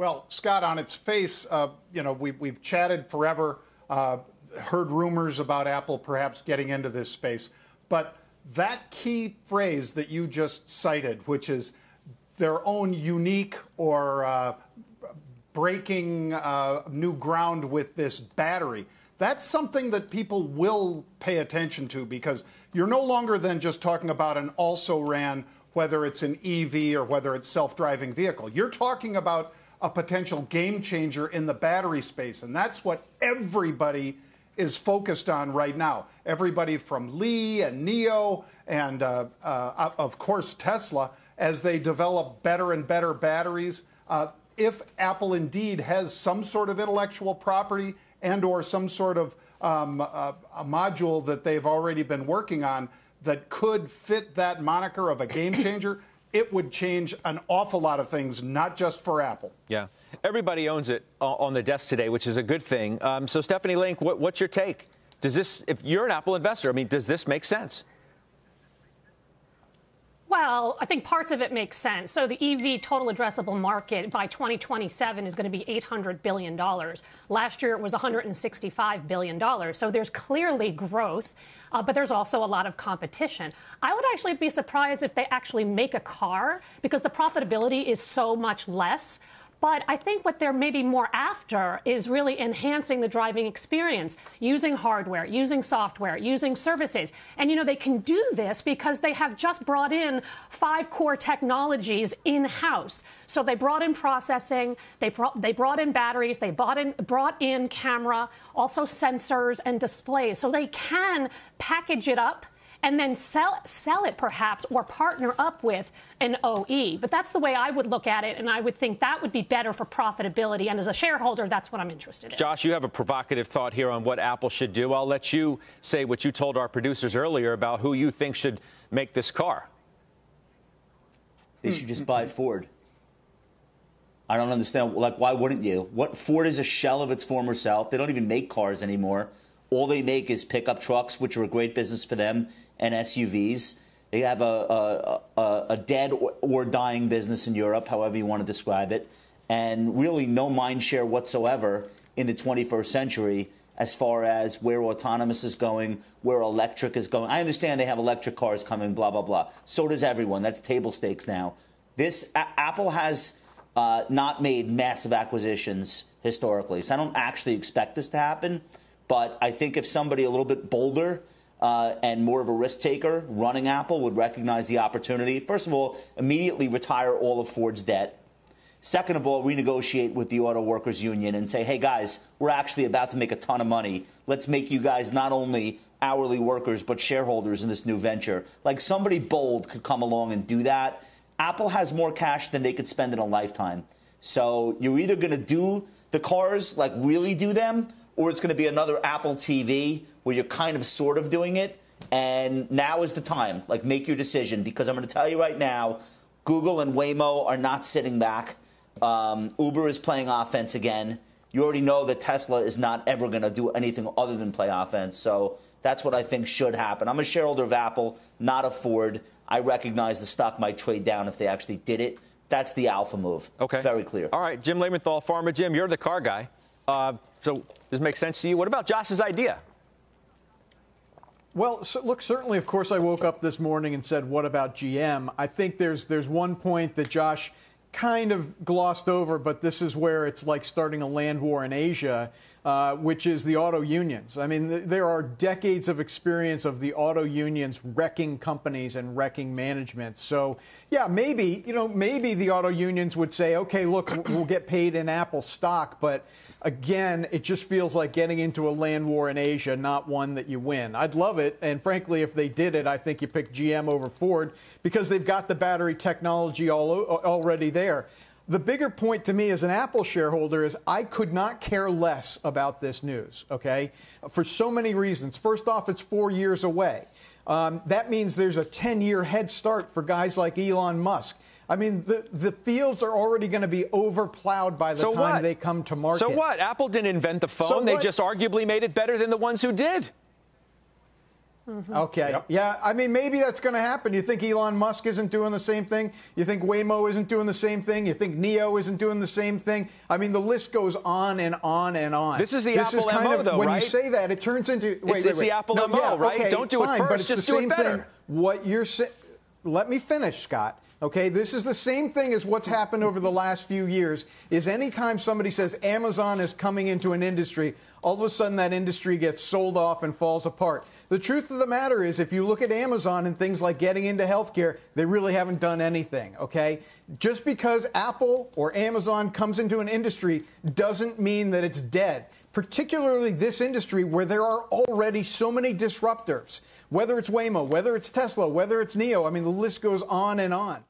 Well, Scott, on its face, uh, you know, we, we've chatted forever, uh, heard rumors about Apple perhaps getting into this space. But that key phrase that you just cited, which is their own unique or uh, breaking uh, new ground with this battery, that's something that people will pay attention to because you're no longer than just talking about an also ran, whether it's an EV or whether it's self driving vehicle. You're talking about a potential game changer in the battery space. And that's what everybody is focused on right now. Everybody from Li and NIO and, uh, uh, of course, Tesla, as they develop better and better batteries. Uh, if Apple indeed has some sort of intellectual property and or some sort of um, uh, a module that they've already been working on that could fit that moniker of a game changer, it would change an awful lot of things, not just for Apple. Yeah. Everybody owns it on the desk today, which is a good thing. Um, so, Stephanie Link, what, what's your take? Does this, if you're an Apple investor, I mean, does this make sense? Well, I think parts of it make sense. So the EV total addressable market by 2027 is going to be $800 billion. Last year it was $165 billion. So there's clearly growth uh, but there's also a lot of competition. I would actually be surprised if they actually make a car because the profitability is so much less. But I think what they're maybe more after is really enhancing the driving experience, using hardware, using software, using services. And, you know, they can do this because they have just brought in five core technologies in house. So they brought in processing, they brought, they brought in batteries, they brought in, brought in camera, also sensors and displays. So they can package it up and then sell sell it perhaps or partner up with an OE. But that's the way I would look at it, and I would think that would be better for profitability. And as a shareholder, that's what I'm interested in. Josh, you have a provocative thought here on what Apple should do. I'll let you say what you told our producers earlier about who you think should make this car. They should just buy Ford. I don't understand. Like, why wouldn't you? What Ford is a shell of its former self. They don't even make cars anymore. All they make is pickup trucks, which are a great business for them, and SUVs. They have a, a, a dead or dying business in Europe, however you want to describe it, and really no mind share whatsoever in the 21st century as far as where autonomous is going, where electric is going. I understand they have electric cars coming, blah, blah, blah. So does everyone. That's table stakes now. This a- Apple has uh, not made massive acquisitions historically, so I don't actually expect this to happen. But I think if somebody a little bit bolder uh, and more of a risk taker running Apple would recognize the opportunity, first of all, immediately retire all of Ford's debt. Second of all, renegotiate with the Auto Workers Union and say, hey guys, we're actually about to make a ton of money. Let's make you guys not only hourly workers, but shareholders in this new venture. Like somebody bold could come along and do that. Apple has more cash than they could spend in a lifetime. So you're either going to do the cars, like really do them, or it's going to be another Apple TV where you're kind of sort of doing it. And now is the time. Like, make your decision because I'm going to tell you right now Google and Waymo are not sitting back. Um, Uber is playing offense again. You already know that Tesla is not ever going to do anything other than play offense. So that's what I think should happen. I'm a shareholder of Apple, not a Ford. I recognize the stock might trade down if they actually did it. That's the alpha move. Okay. Very clear. All right, Jim Lebenthal, Pharma Jim, you're the car guy. Uh, so this make sense to you? What about Josh's idea? Well, so look, certainly, of course, I woke up this morning and said, "What about GM?" I think there's there's one point that Josh kind of glossed over, but this is where it's like starting a land war in Asia, uh, which is the auto unions. I mean, th- there are decades of experience of the auto unions wrecking companies and wrecking management. So, yeah, maybe you know, maybe the auto unions would say, "Okay, look, we'll get paid in Apple stock," but again, it just feels like getting into a land war in Asia, not one that you win. I'd love it. And frankly, if they did it, I think you pick GM over Ford because they've got the battery technology all, already there. The bigger point to me as an Apple shareholder is I could not care less about this news, okay? For so many reasons. First off, it's four years away. Um, that means there's a 10 year head start for guys like Elon Musk. I mean, the, the fields are already going to be overplowed by the so time what? they come to market. So what? Apple didn't invent the phone. So they what? just arguably made it better than the ones who did. Mm-hmm. Okay. Yep. Yeah, I mean, maybe that's going to happen. You think Elon Musk isn't doing the same thing? You think Waymo isn't doing the same thing? You think NIO isn't doing the same thing? I mean, the list goes on and on and on. This is the this Apple is kind MO, of, though, when right? you say that, it turns into wait, wait, it's wait. the Apple no, MO, yeah, right? Okay, Don't do it first, but it's just the do it same better. thing. What you're saying. Let me finish, Scott. Okay, this is the same thing as what's happened over the last few years. Is anytime somebody says Amazon is coming into an industry, all of a sudden that industry gets sold off and falls apart. The truth of the matter is, if you look at Amazon and things like getting into healthcare, they really haven't done anything. Okay, just because Apple or Amazon comes into an industry doesn't mean that it's dead. Particularly this industry where there are already so many disruptors whether it's Waymo, whether it's Tesla, whether it's NIO. I mean, the list goes on and on.